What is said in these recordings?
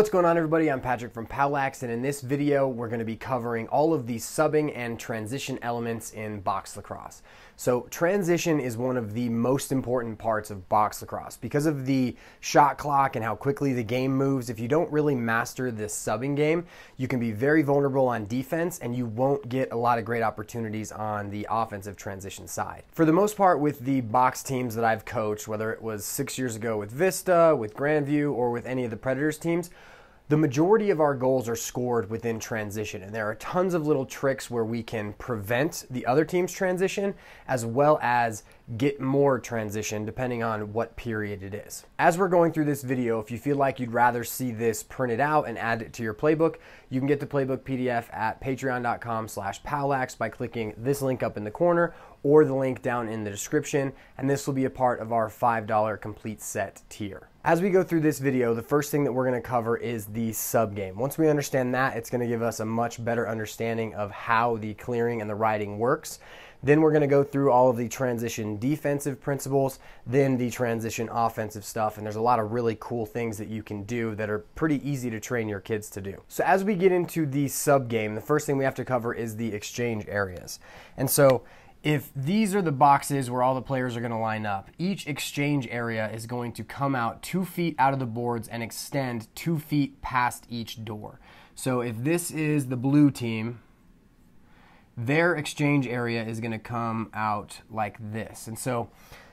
What's going on everybody? I'm Patrick from Powlax and in this video we're going to be covering all of the subbing and transition elements in box lacrosse. So transition is one of the most important parts of box lacrosse because of the shot clock and how quickly the game moves. If you don't really master this subbing game, you can be very vulnerable on defense and you won't get a lot of great opportunities on the offensive transition side. For the most part with the box teams that I've coached, whether it was six years ago with Vista, with Grandview, or with any of the Predators teams, the majority of our goals are scored within transition, and there are tons of little tricks where we can prevent the other team's transition as well as get more transition depending on what period it is. As we're going through this video, if you feel like you'd rather see this printed out and add it to your playbook, you can get the playbook PDF at patreon.com slash powlax by clicking this link up in the corner or the link down in the description, and this will be a part of our $5 complete set tier. As we go through this video, the first thing that we're going to cover is the sub game. Once we understand that, it's going to give us a much better understanding of how the clearing and the riding works. Then we're going to go through all of the transition defensive principles, then the transition offensive stuff, and there's a lot of really cool things that you can do that are pretty easy to train your kids to do. So as we get into the sub game, the first thing we have to cover is the exchange areas. And so if these are the boxes where all the players are going to line up, each exchange area is going to come out two feet out of the boards and extend two feet past each door. So if this is the blue team, their exchange area is going to come out like this. And so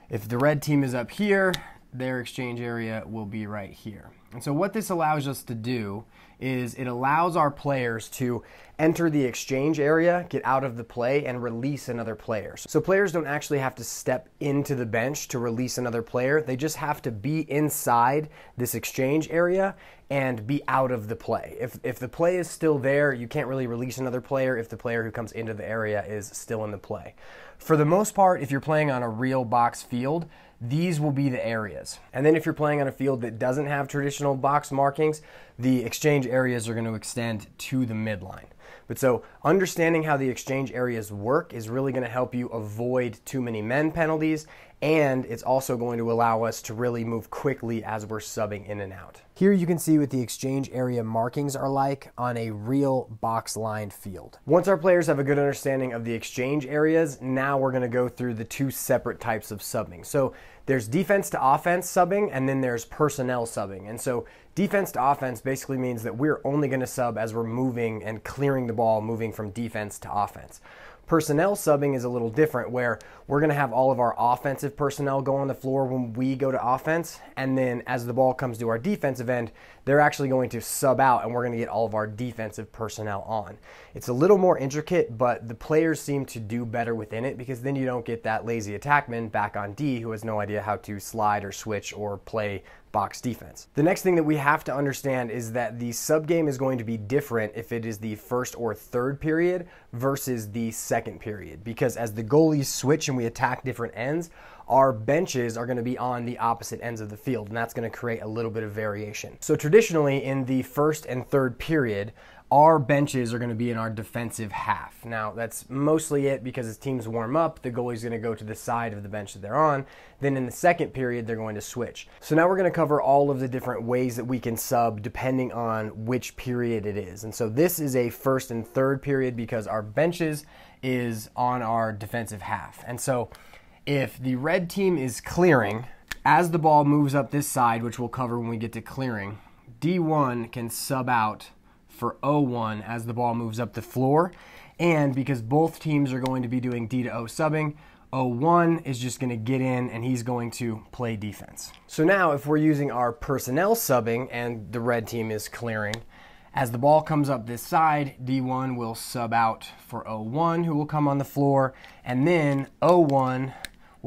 if the red team is up here, their exchange area will be right here. And so what this allows us to do is it allows our players to enter the exchange area, get out of the play, and release another player. So players don't actually have to step into the bench to release another player. They just have to be inside this exchange area and be out of the play. If, if the play is still there, you can't really release another player if the player who comes into the area is still in the play. For the most part, if you're playing on a real box field, these will be the areas. And then if you're playing on a field that doesn't have traditional box markings, the exchange areas are going to extend to the midline. But so understanding how the exchange areas work is really going to help you avoid too many men penalties and it's also going to allow us to really move quickly as we're subbing in and out. Here you can see what the exchange area markings are like on a real box lined field. Once our players have a good understanding of the exchange areas, now we're gonna go through the two separate types of subbing. So there's defense to offense subbing and then there's personnel subbing. And so defense to offense basically means that we're only gonna sub as we're moving and clearing the ball, moving from defense to offense. Personnel subbing is a little different where we're going to have all of our offensive personnel go on the floor when we go to offense. And then as the ball comes to our defensive end, they're actually going to sub out and we're going to get all of our defensive personnel on. It's a little more intricate, but the players seem to do better within it because then you don't get that lazy attackman back on D who has no idea how to slide or switch or play box defense. The next thing that we have to understand is that the sub game is going to be different if it is the first or third period versus the second period because as the goalies switch and we attack different ends, our benches are going to be on the opposite ends of the field, and that's going to create a little bit of variation. So traditionally in the first and third period, our benches are going to be in our defensive half. Now, that's mostly it because as teams warm up, the goalie's going to go to the side of the bench that they're on. Then in the second period, they're going to switch. So now we're going to cover all of the different ways that we can sub depending on which period it is. And so this is a first and third period because our benches is on our defensive half. And so if the red team is clearing, as the ball moves up this side, which we'll cover when we get to clearing, D1 can sub out for 0-1 as the ball moves up the floor. And because both teams are going to be doing D to O subbing, 0-1 is just going to get in and he's going to play defense. So now if we're using our personnel subbing and the red team is clearing, as the ball comes up this side, D1 will sub out for 0-1 who will come on the floor and then 0-1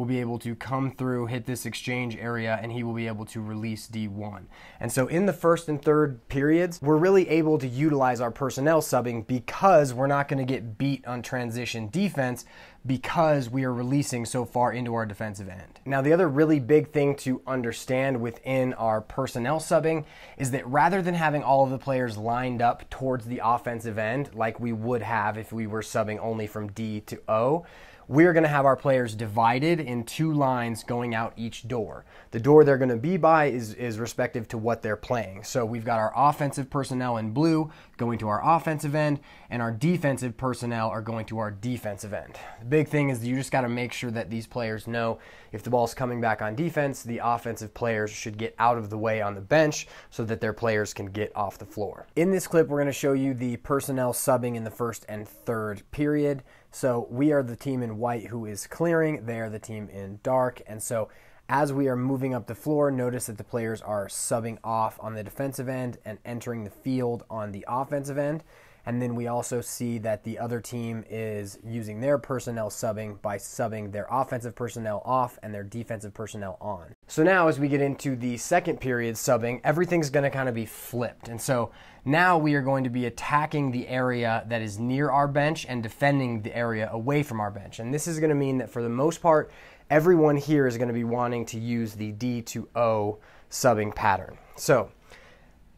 will be able to come through, hit this exchange area, and he will be able to release D1. And so in the first and third periods, we're really able to utilize our personnel subbing because we're not going to get beat on transition defense because we are releasing so far into our defensive end. Now, the other really big thing to understand within our personnel subbing is that rather than having all of the players lined up towards the offensive end like we would have if we were subbing only from D to O, we're going to have our players divided in two lines going out each door. The door they're going to be by is, is respective to what they're playing. So we've got our offensive personnel in blue going to our offensive end, and our defensive personnel are going to our defensive end. The big thing is you just got to make sure that these players know if the ball's coming back on defense, the offensive players should get out of the way on the bench so that their players can get off the floor. In this clip, we're going to show you the personnel subbing in the first and third period. So we are the team in white who is clearing, they are the team in dark, and so as we are moving up the floor, notice that the players are subbing off on the defensive end and entering the field on the offensive end. And then we also see that the other team is using their personnel subbing by subbing their offensive personnel off and their defensive personnel on. So now, as we get into the second period subbing, everything's going to kind of be flipped. And so now we are going to be attacking the area that is near our bench and defending the area away from our bench. And this is going to mean that for the most part, everyone here is going to be wanting to use the D to O subbing pattern. So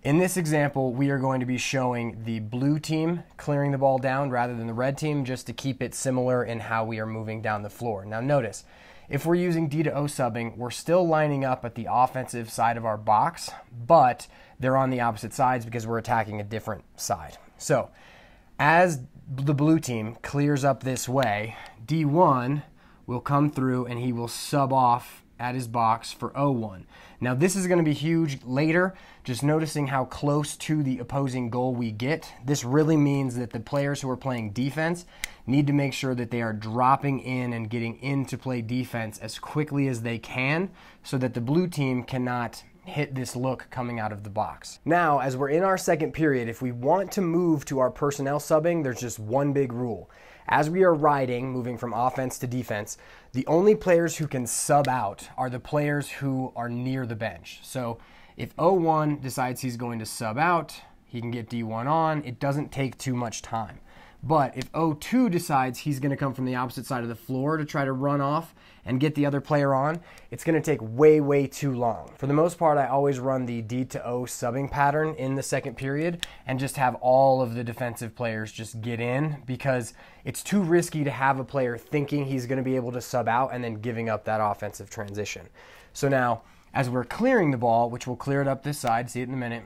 in this example, we are going to be showing the blue team clearing the ball down rather than the red team just to keep it similar in how we are moving down the floor. Now notice, if we're using D to O subbing, we're still lining up at the offensive side of our box, but they're on the opposite sides because we're attacking a different side. So as the blue team clears up this way, D1 will come through and he will sub off at his box for 0-1. Now this is going to be huge later, just noticing how close to the opposing goal we get. This really means that the players who are playing defense need to make sure that they are dropping in and getting in to play defense as quickly as they can so that the blue team cannot hit this look coming out of the box. Now, as we're in our second period, if we want to move to our personnel subbing, there's just one big rule. As we are riding, moving from offense to defense, the only players who can sub out are the players who are near the bench. So if O1 decides he's going to sub out, he can get D1 on. It doesn't take too much time. But if O2 decides he's going to come from the opposite side of the floor to try to run off and get the other player on, it's going to take way, way too long. For the most part, I always run the D to O subbing pattern in the second period and just have all of the defensive players just get in because it's too risky to have a player thinking he's going to be able to sub out and then giving up that offensive transition. So now, as we're clearing the ball, which we'll clear it up this side, see it in a minute,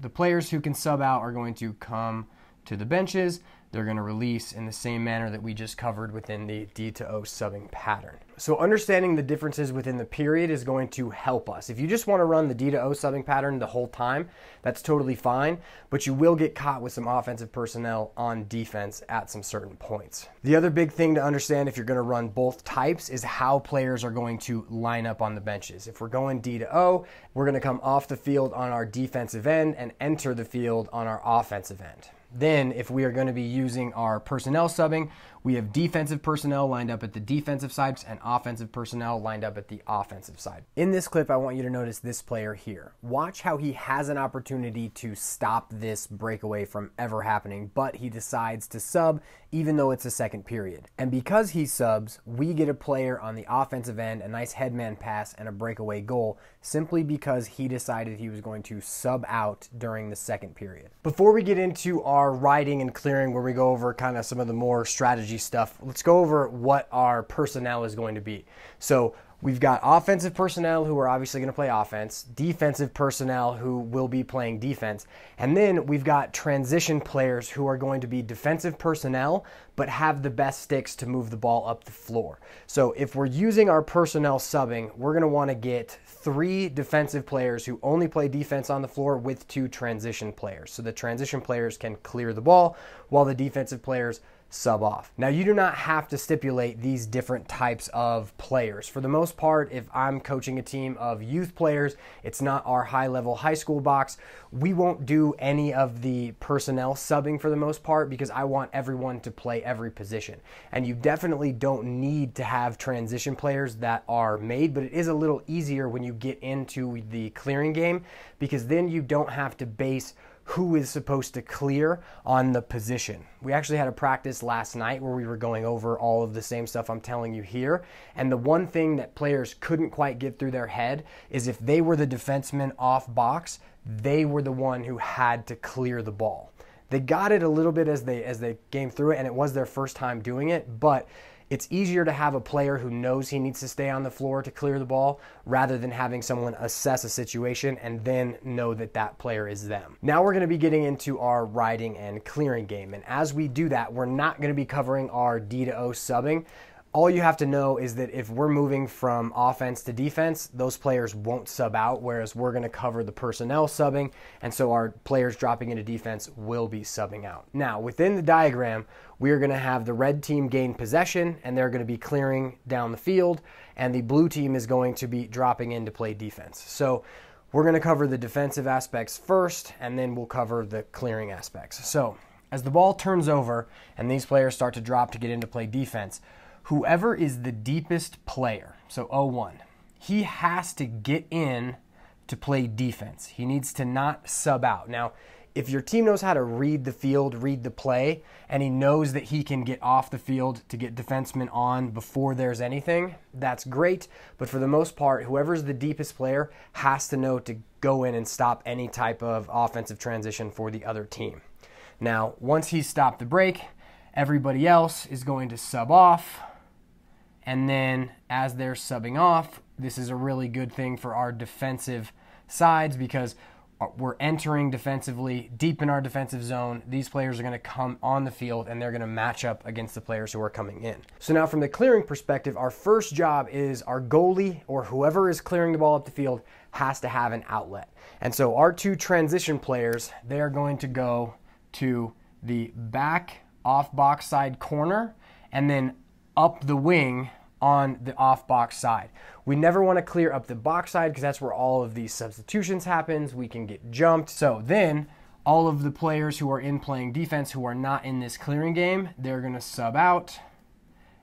the players who can sub out are going to come to the benches they're going to release in the same manner that we just covered within the D to O subbing pattern. So understanding the differences within the period is going to help us. If you just want to run the D to O subbing pattern the whole time, that's totally fine, but you will get caught with some offensive personnel on defense at some certain points. The other big thing to understand if you're going to run both types is how players are going to line up on the benches. If we're going D to O, we're going to come off the field on our defensive end and enter the field on our offensive end. Then, if we are going to be using our personnel subbing, we have defensive personnel lined up at the defensive sides and offensive personnel lined up at the offensive side. In this clip, I want you to notice this player here. Watch how he has an opportunity to stop this breakaway from ever happening, but he decides to sub even though it's a second period. And because he subs, we get a player on the offensive end, a nice headman pass, and a breakaway goal simply because he decided he was going to sub out during the second period. Before we get into our riding and clearing, where we go over kind of some of the more strategy strategy stuff, let's go over what our personnel is going to be. So We've got offensive personnel who are obviously going to play offense, defensive personnel who will be playing defense, and then we've got transition players who are going to be defensive personnel but have the best sticks to move the ball up the floor. So if we're using our personnel subbing, we're going to want to get three defensive players who only play defense on the floor with two transition players. So the transition players can clear the ball while the defensive players sub off. Now, you do not have to stipulate these different types of players. For the most part, if I'm coaching a team of youth players, it's not our high level high school box. We won't do any of the personnel subbing for the most part because I want everyone to play every position. And you definitely don't need to have transition players that are made, but it is a little easier when you get into the clearing game because then you don't have to base who is supposed to clear on the position. We actually had a practice last night where we were going over all of the same stuff I'm telling you here. And the one thing that players couldn't quite get through their head is if they were the defenseman off box, they were the one who had to clear the ball. They got it a little bit as they as they game through it and it was their first time doing it, but It's easier to have a player who knows he needs to stay on the floor to clear the ball rather than having someone assess a situation and then know that that player is them. Now we're going to be getting into our riding and clearing game. And as we do that, we're not going to be covering our D to O subbing all you have to know is that if we're moving from offense to defense, those players won't sub out, whereas we're going to cover the personnel subbing, and so our players dropping into defense will be subbing out. Now, within the diagram, we are going to have the red team gain possession, and they're going to be clearing down the field, and the blue team is going to be dropping in to play defense. So, we're going to cover the defensive aspects first, and then we'll cover the clearing aspects. So, as the ball turns over and these players start to drop to get into play defense, whoever is the deepest player, so 01, he has to get in to play defense. He needs to not sub out. Now, if your team knows how to read the field, read the play, and he knows that he can get off the field to get defensemen on before there's anything, that's great. But for the most part, whoever's the deepest player has to know to go in and stop any type of offensive transition for the other team. Now, once he's stopped the break, everybody else is going to sub off and then as they're subbing off, this is a really good thing for our defensive sides because uh, we're entering defensively deep in our defensive zone. These players are going to come on the field and they're going to match up against the players who are coming in. So now from the clearing perspective, our first job is our goalie or whoever is clearing the ball up the field has to have an outlet. And so our two transition players, they are going to go to the back off box side corner and then up the wing on the off box side. We never want to clear up the box side because that's where all of these substitutions happens. We can get jumped. So then all of the players who are in playing defense who are not in this clearing game, they're going to sub out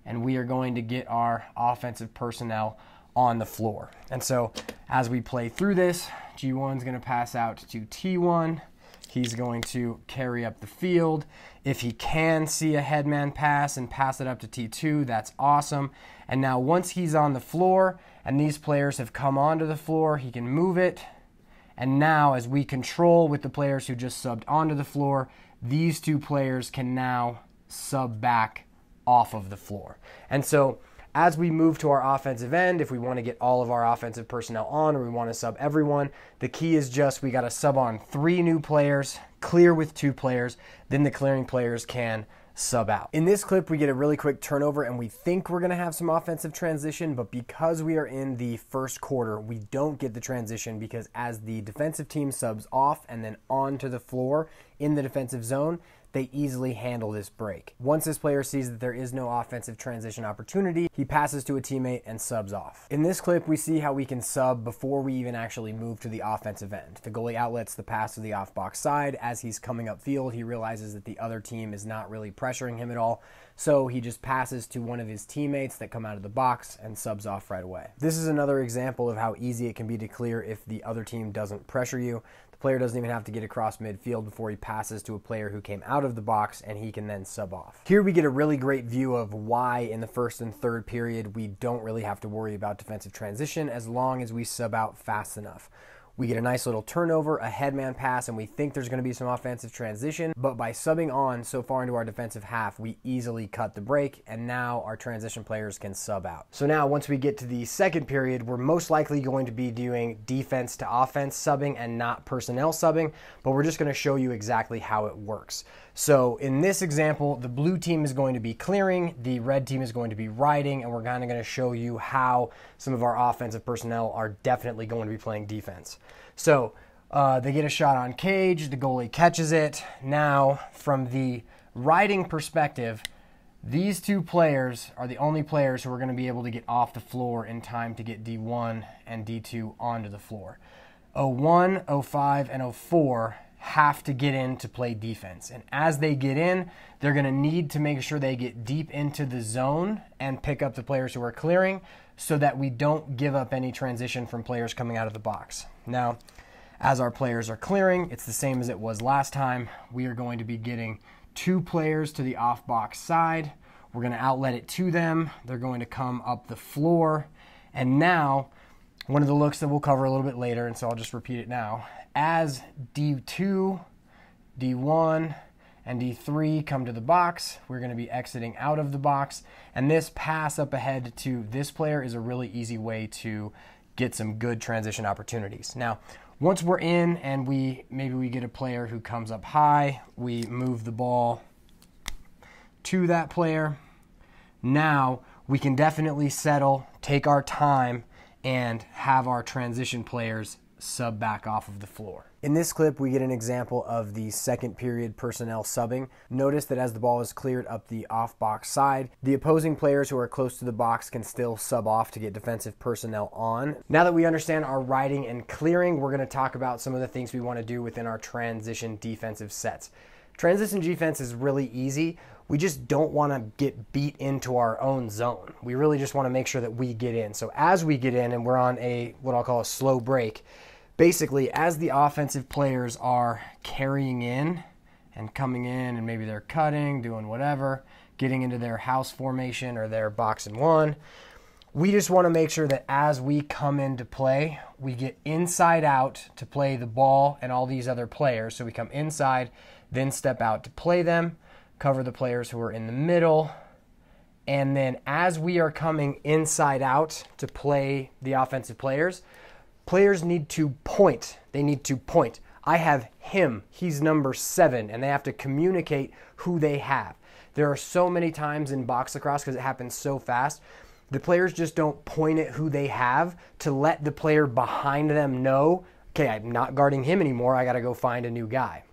and we are going to get our offensive personnel on the floor. And so as we play through this, G1 is going to pass out to T1. He's going to carry up the field. If he can see a headman pass and pass it up to T2, that's awesome. And now, once he's on the floor and these players have come onto the floor, he can move it. And now, as we control with the players who just subbed onto the floor, these two players can now sub back off of the floor. And so, as we move to our offensive end, if we want to get all of our offensive personnel on or we want to sub everyone, the key is just we got to sub on three new players, clear with two players, then the clearing players can sub out. In this clip, we get a really quick turnover and we think we're going to have some offensive transition, but because we are in the first quarter, we don't get the transition because as the defensive team subs off and then onto the floor in the defensive zone, they easily handle this break. Once this player sees that there is no offensive transition opportunity, he passes to a teammate and subs off. In this clip, we see how we can sub before we even actually move to the offensive end. The goalie outlets the pass to the off box side. As he's coming upfield, he realizes that the other team is not really pressuring him at all. So he just passes to one of his teammates that come out of the box and subs off right away. This is another example of how easy it can be to clear if the other team doesn't pressure you. Player doesn't even have to get across midfield before he passes to a player who came out of the box and he can then sub off. Here we get a really great view of why in the first and third period we don't really have to worry about defensive transition as long as we sub out fast enough. We get a nice little turnover, a headman pass, and we think there's going to be some offensive transition. But by subbing on so far into our defensive half, we easily cut the break, and now our transition players can sub out. So now, once we get to the second period, we're most likely going to be doing defense to offense subbing and not personnel subbing, but we're just going to show you exactly how it works. So in this example, the blue team is going to be clearing, the red team is going to be riding, and we're kind of going to show you how some of our offensive personnel are definitely going to be playing defense. So uh, they get a shot on cage, the goalie catches it. Now, from the riding perspective, these two players are the only players who are going to be able to get off the floor in time to get D1 and D2 onto the floor. 01, 05, and 04 have to get in to play defense. And as they get in, they're going to need to make sure they get deep into the zone and pick up the players who are clearing so that we don't give up any transition from players coming out of the box. Now, as our players are clearing, it's the same as it was last time. We are going to be getting two players to the off box side. We're going to outlet it to them. They're going to come up the floor. And now, one of the looks that we'll cover a little bit later, and so I'll just repeat it now as D2, D1, and D3 come to the box. We're going to be exiting out of the box. And this pass up ahead to this player is a really easy way to get some good transition opportunities. Now, once we're in and we maybe we get a player who comes up high, we move the ball to that player. Now we can definitely settle, take our time, and have our transition players sub back off of the floor. In this clip, we get an example of the second period personnel subbing. Notice that as the ball is cleared up the off box side, the opposing players who are close to the box can still sub off to get defensive personnel on. Now that we understand our riding and clearing, we're going to talk about some of the things we want to do within our transition defensive sets. Transition defense is really easy. We just don't want to get beat into our own zone. We really just want to make sure that we get in. So as we get in and we're on a what I'll call a slow break, basically, as the offensive players are carrying in and coming in, and maybe they're cutting, doing whatever, getting into their house formation or their box and one, we just want to make sure that as we come into play, we get inside out to play the ball and all these other players. So we come inside, then step out to play them, cover the players who are in the middle. And then as we are coming inside out to play the offensive players, Players need to point. They need to point. I have him. He's number seven, and they have to communicate who they have. There are so many times in box lacrosse because it happens so fast. The players just don't point at who they have to let the player behind them know, okay, I'm not guarding him anymore. I got to go find a new guy.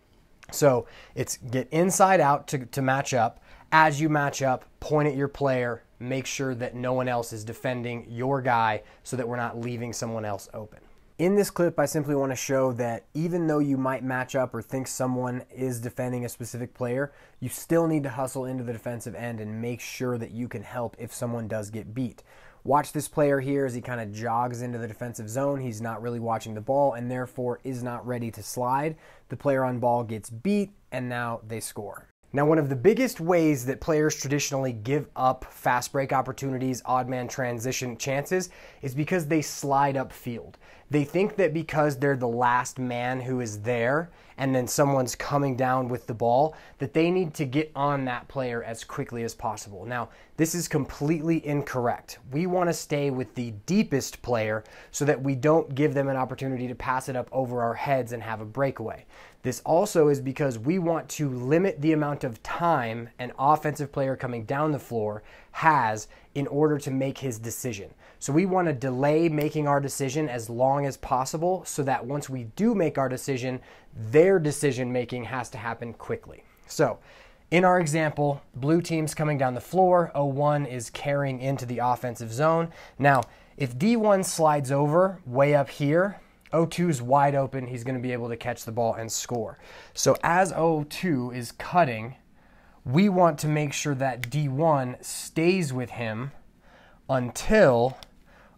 So it's get inside out to, to match up. As you match up, point at your player, make sure that no one else is defending your guy so that we're not leaving someone else open. In this clip, I simply want to show that even though you might match up or think someone is defending a specific player, you still need to hustle into the defensive end and make sure that you can help if someone does get beat. Watch this player here as he kind of jogs into the defensive zone. He's not really watching the ball and therefore is not ready to slide. The player on ball gets beat and now they score. Now, one of the biggest ways that players traditionally give up fast break opportunities, odd man transition chances, is because they slide upfield. They think that because they're the last man who is there and then someone's coming down with the ball, that they need to get on that player as quickly as possible. Now, this is completely incorrect. We want to stay with the deepest player so that we don't give them an opportunity to pass it up over our heads and have a breakaway. This also is because we want to limit the amount of time an offensive player coming down the floor has in order to make his decision. So we want to delay making our decision as long as possible so that once we do make our decision, their decision making has to happen quickly. So in our example, blue team's coming down the floor, O1 is carrying into the offensive zone. Now, if D1 slides over way up here, O2 is wide open. He's going to be able to catch the ball and score. So as O2 is cutting, we want to make sure that D1 stays with him until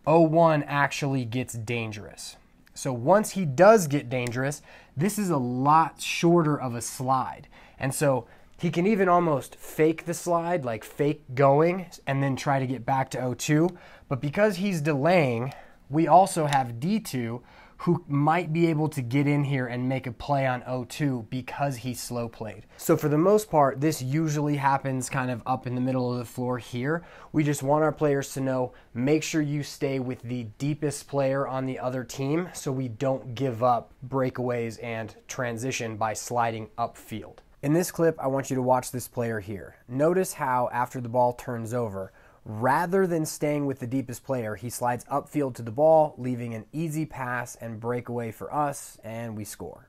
O1 actually gets dangerous. So once he does get dangerous, this is a lot shorter of a slide. And so he can even almost fake the slide, like fake going, and then try to get back to O2. But because he's delaying, we also have D2 who might be able to get in here and make a play on O2 because he slow played. So for the most part, this usually happens kind of up in the middle of the floor here. We just want our players to know, make sure you stay with the deepest player on the other team so we don't give up breakaways and transition by sliding upfield. In this clip, I want you to watch this player here. Notice how after the ball turns over, Rather than staying with the deepest player, he slides upfield to the ball, leaving an easy pass and breakaway for us, and we score.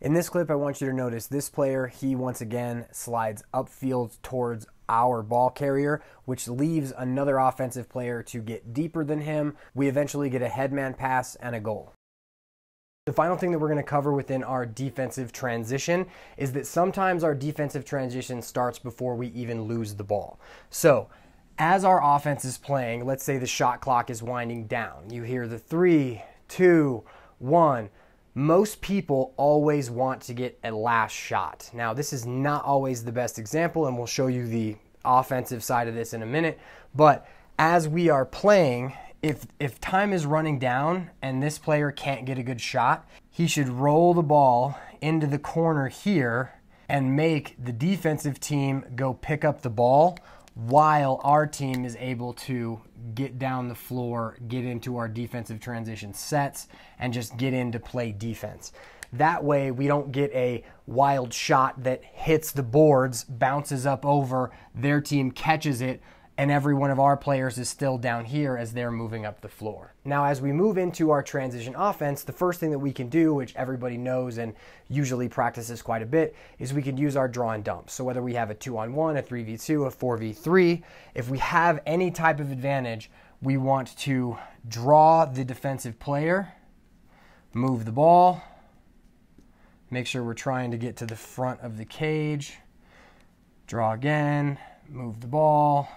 In this clip, I want you to notice this player, he once again slides upfield towards our ball carrier, which leaves another offensive player to get deeper than him. We eventually get a headman pass and a goal. The final thing that we're going to cover within our defensive transition is that sometimes our defensive transition starts before we even lose the ball. So, as our offense is playing, let's say the shot clock is winding down. You hear the three, two, one. Most people always want to get a last shot. Now, this is not always the best example, and we'll show you the offensive side of this in a minute. But as we are playing, if if time is running down and this player can't get a good shot, he should roll the ball into the corner here and make the defensive team go pick up the ball while our team is able to get down the floor, get into our defensive transition sets, and just get into play defense. That way, we don't get a wild shot that hits the boards, bounces up over, their team catches it, and every one of our players is still down here as they're moving up the floor. Now, as we move into our transition offense, the first thing that we can do, which everybody knows and usually practices quite a bit, is we can use our draw and dump. So, whether we have a two on one, a 3v2, a 4v3, if we have any type of advantage, we want to draw the defensive player, move the ball, make sure we're trying to get to the front of the cage, draw again, move the ball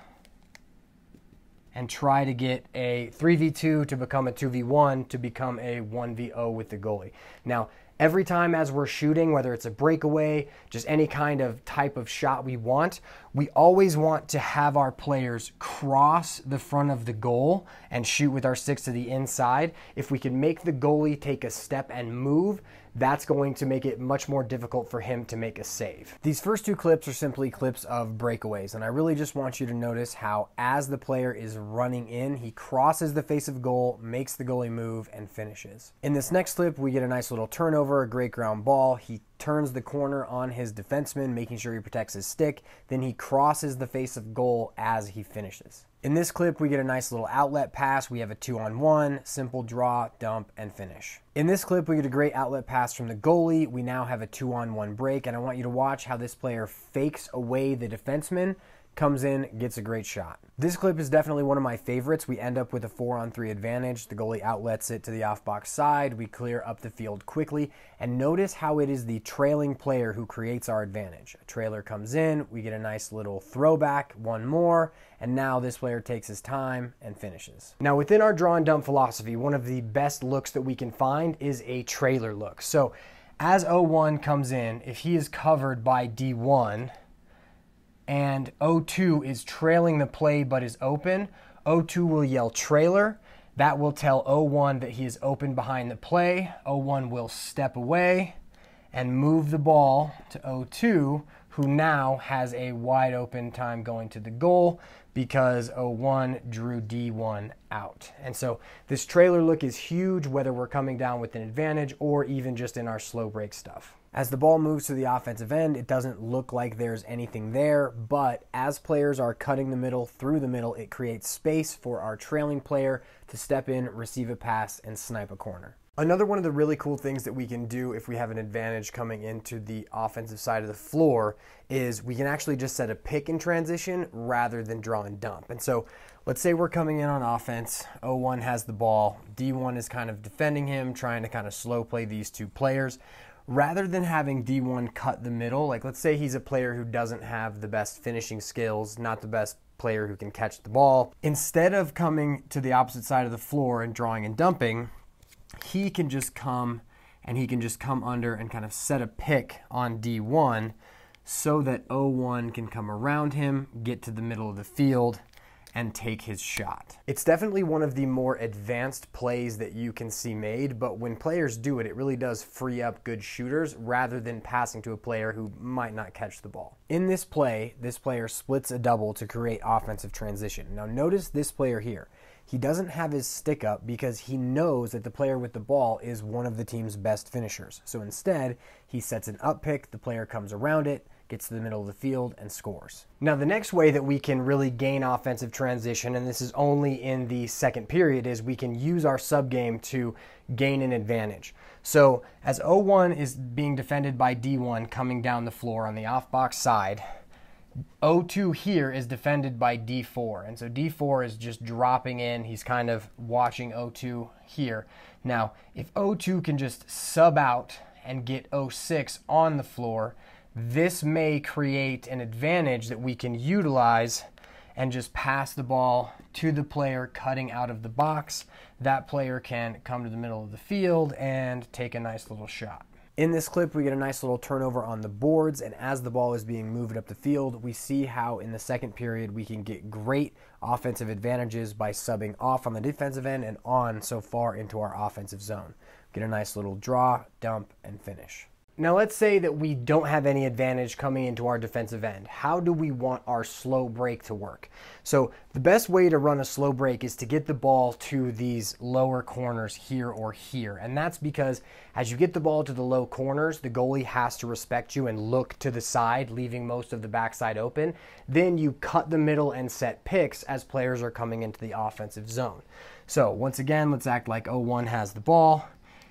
and try to get a 3v2 to become a 2v1 to become a 1v0 with the goalie. Now, every time as we're shooting, whether it's a breakaway, just any kind of type of shot we want, we always want to have our players cross the front of the goal and shoot with our sticks to the inside. If we can make the goalie take a step and move, that's going to make it much more difficult for him to make a save. These first two clips are simply clips of breakaways, and I really just want you to notice how as the player is running in, he crosses the face of goal, makes the goalie move, and finishes. In this next clip, we get a nice little turnover, a great ground ball. He turns the corner on his defenseman, making sure he protects his stick. Then he crosses the face of goal as he finishes. In this clip, we get a nice little outlet pass. We have a two on one, simple draw, dump, and finish. In this clip, we get a great outlet pass from the goalie. We now have a two on one break, and I want you to watch how this player fakes away the defenseman comes in, gets a great shot. This clip is definitely one of my favorites. We end up with a four on three advantage. The goalie outlets it to the off box side. We clear up the field quickly. And notice how it is the trailing player who creates our advantage. A trailer comes in, we get a nice little throwback, one more, and now this player takes his time and finishes. Now, within our draw and dump philosophy, one of the best looks that we can find is a trailer look. So as O1 comes in, if he is covered by D1, and O2 is trailing the play but is open, O2 will yell trailer. That will tell O1 that he is open behind the play. O1 will step away and move the ball to O2, who now has a wide open time going to the goal because O1 drew D1 out. And so this trailer look is huge, whether we're coming down with an advantage or even just in our slow break stuff. As the ball moves to the offensive end, it doesn't look like there's anything there, but as players are cutting the middle through the middle, it creates space for our trailing player to step in, receive a pass, and snipe a corner. Another one of the really cool things that we can do if we have an advantage coming into the offensive side of the floor is we can actually just set a pick in transition rather than draw and dump. And so let's say we're coming in on offense, O1 has the ball, D1 is kind of defending him, trying to kind of slow play these two players. Rather than having D1 cut the middle, like let's say he's a player who doesn't have the best finishing skills, not the best player who can catch the ball, instead of coming to the opposite side of the floor and drawing and dumping, he can just come and he can just come under and kind of set a pick on D1 so that O1 can come around him, get to the middle of the field, and take his shot. It's definitely one of the more advanced plays that you can see made, but when players do it, it really does free up good shooters rather than passing to a player who might not catch the ball. In this play, this player splits a double to create offensive transition. Now notice this player here he doesn't have his stick up because he knows that the player with the ball is one of the team's best finishers. So instead, he sets an up pick, the player comes around it, gets to the middle of the field, and scores. Now, the next way that we can really gain offensive transition, and this is only in the second period, is we can use our sub game to gain an advantage. So, as O1 is being defended by D1 coming down the floor on the off box side, O2 here is defended by D4. And so D4 is just dropping in. He's kind of watching O2 here. Now, if O2 can just sub out and get O6 on the floor, this may create an advantage that we can utilize and just pass the ball to the player cutting out of the box. That player can come to the middle of the field and take a nice little shot. In this clip, we get a nice little turnover on the boards, and as the ball is being moved up the field, we see how in the second period we can get great offensive advantages by subbing off on the defensive end and on so far into our offensive zone. Get a nice little draw, dump, and finish. Now let's say that we don't have any advantage coming into our defensive end. How do we want our slow break to work? So the best way to run a slow break is to get the ball to these lower corners here or here. And that's because as you get the ball to the low corners, the goalie has to respect you and look to the side, leaving most of the backside open. Then you cut the middle and set picks as players are coming into the offensive zone. So once again, let's act like 01 has the ball.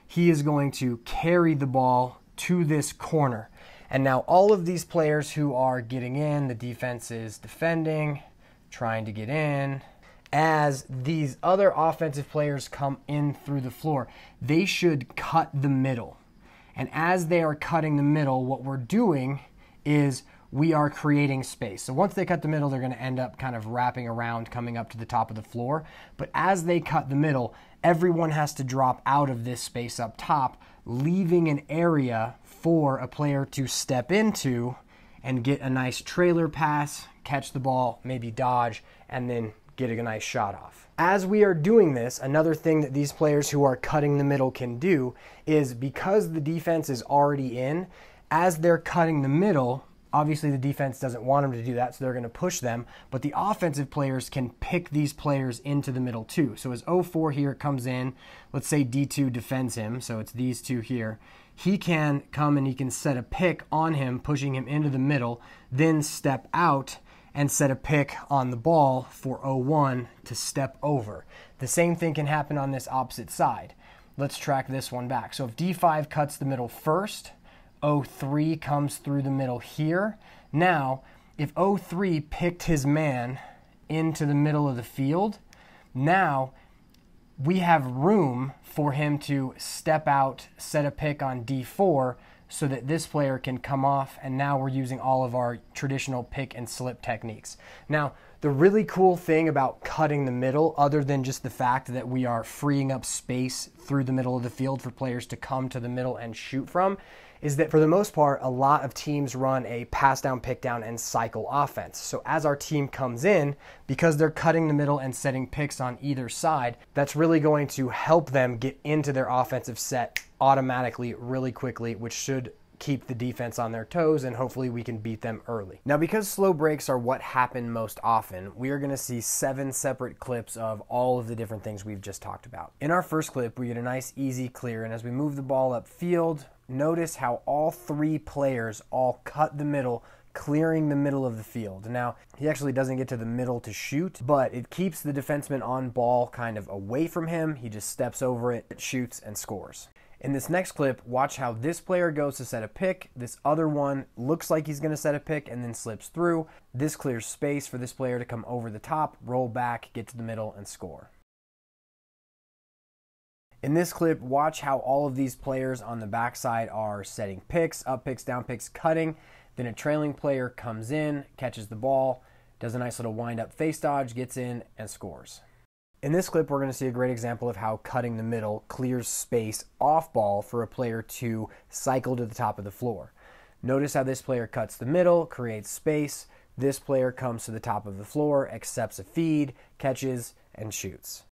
He is going to carry the ball to this corner. And now all of these players who are getting in, the defense is defending, trying to get in. As these other offensive players come in through the floor, they should cut the middle. And as they are cutting the middle, what we're doing is we are creating space. So once they cut the middle, they're going to end up kind of wrapping around, coming up to the top of the floor. But as they cut the middle, everyone has to drop out of this space up top leaving an area for a player to step into and get a nice trailer pass, catch the ball, maybe dodge, and then get a nice shot off. As we are doing this, another thing that these players who are cutting the middle can do is because the defense is already in, as they're cutting the middle, Obviously, the defense doesn't want them to do that, so they're going to push them. But the offensive players can pick these players into the middle too. So as 04 here comes in, let's say D2 defends him, so it's these two here. He can come and he can set a pick on him, pushing him into the middle, then step out and set a pick on the ball for 01 to step over. The same thing can happen on this opposite side. Let's track this one back. So if D5 cuts the middle first, 03 comes through the middle here. Now, if O3 picked his man into the middle of the field, now we have room for him to step out, set a pick on D4 so that this player can come off and now we're using all of our traditional pick and slip techniques. Now, the really cool thing about cutting the middle, other than just the fact that we are freeing up space through the middle of the field for players to come to the middle and shoot from, is that for the most part, a lot of teams run a pass down, pick down, and cycle offense. So as our team comes in, because they're cutting the middle and setting picks on either side, that's really going to help them get into their offensive set automatically, really quickly, which should keep the defense on their toes and hopefully we can beat them early. Now, because slow breaks are what happen most often, we are going to see seven separate clips of all of the different things we've just talked about. In our first clip, we get a nice easy clear, and as we move the ball upfield, notice how all three players all cut the middle clearing the middle of the field. Now, he actually doesn't get to the middle to shoot, but it keeps the defenseman on ball kind of away from him. He just steps over it, shoots, and scores. In this next clip, watch how this player goes to set a pick. This other one looks like he's going to set a pick and then slips through. This clears space for this player to come over the top, roll back, get to the middle, and score. In this clip, watch how all of these players on the backside are setting picks, up picks, down picks, cutting. Then a trailing player comes in, catches the ball, does a nice little wind up face dodge, gets in, and scores. In this clip, we're going to see a great example of how cutting the middle clears space off ball for a player to cycle to the top of the floor. Notice how this player cuts the middle, creates space. This player comes to the top of the floor, accepts a feed, catches, and shoots.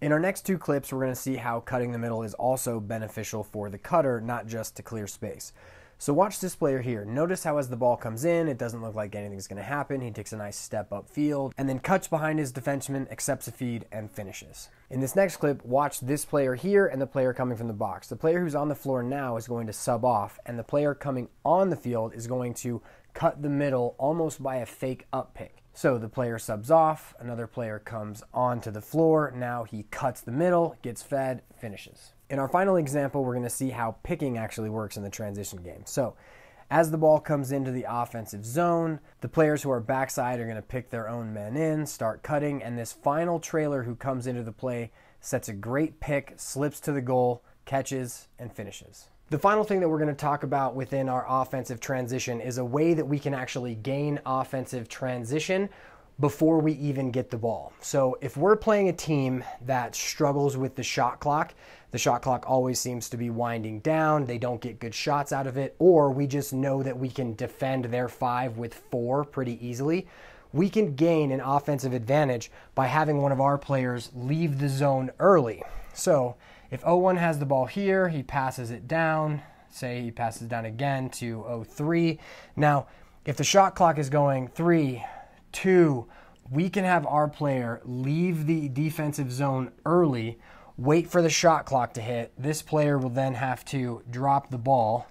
In our next two clips, we're going to see how cutting the middle is also beneficial for the cutter, not just to clear space. So watch this player here. Notice how as the ball comes in, it doesn't look like anything's going to happen. He takes a nice step up field and then cuts behind his defenseman, accepts a feed, and finishes. In this next clip, watch this player here and the player coming from the box. The player who's on the floor now is going to sub off, and the player coming on the field is going to cut the middle almost by a fake up pick. So the player subs off, another player comes onto the floor. Now he cuts the middle, gets fed, finishes. In our final example, we're going to see how picking actually works in the transition game. So as the ball comes into the offensive zone, the players who are backside are going to pick their own men in, start cutting, and this final trailer who comes into the play sets a great pick, slips to the goal, catches, and finishes. The final thing that we're going to talk about within our offensive transition is a way that we can actually gain offensive transition before we even get the ball. So if we're playing a team that struggles with the shot clock, the shot clock always seems to be winding down, they don't get good shots out of it, or we just know that we can defend their five with four pretty easily, we can gain an offensive advantage by having one of our players leave the zone early. So if O1 has the ball here, he passes it down. Say he passes down again to O3. Now, if the shot clock is going three, two, we can have our player leave the defensive zone early, wait for the shot clock to hit. This player will then have to drop the ball.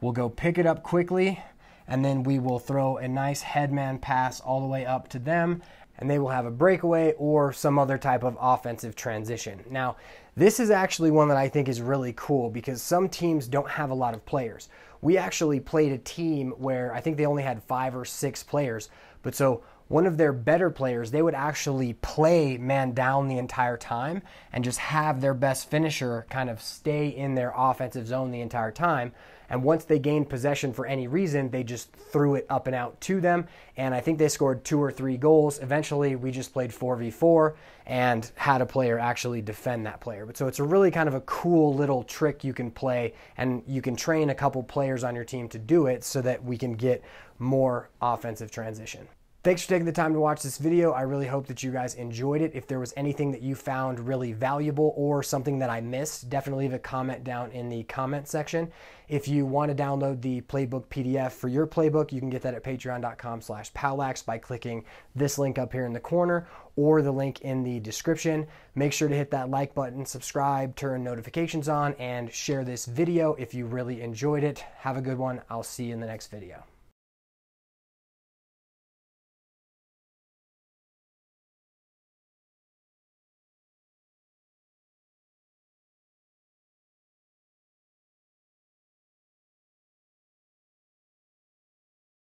We'll go pick it up quickly, and then we will throw a nice headman pass all the way up to them, and they will have a breakaway or some other type of offensive transition. Now, this is actually one that I think is really cool because some teams don't have a lot of players. We actually played a team where I think they only had five or six players, but so one of their better players, they would actually play man down the entire time and just have their best finisher kind of stay in their offensive zone the entire time. And once they gained possession for any reason, they just threw it up and out to them. And I think they scored two or three goals. Eventually, we just played 4v4 and had a player actually defend that player. But so it's a really kind of a cool little trick you can play, and you can train a couple players on your team to do it so that we can get more offensive transition. Thanks for taking the time to watch this video. I really hope that you guys enjoyed it. If there was anything that you found really valuable or something that I missed, definitely leave a comment down in the comment section. If you want to download the playbook PDF for your playbook, you can get that at patreon.com slash powlax by clicking this link up here in the corner or the link in the description. Make sure to hit that like button, subscribe, turn notifications on, and share this video if you really enjoyed it. Have a good one. I'll see you in the next video.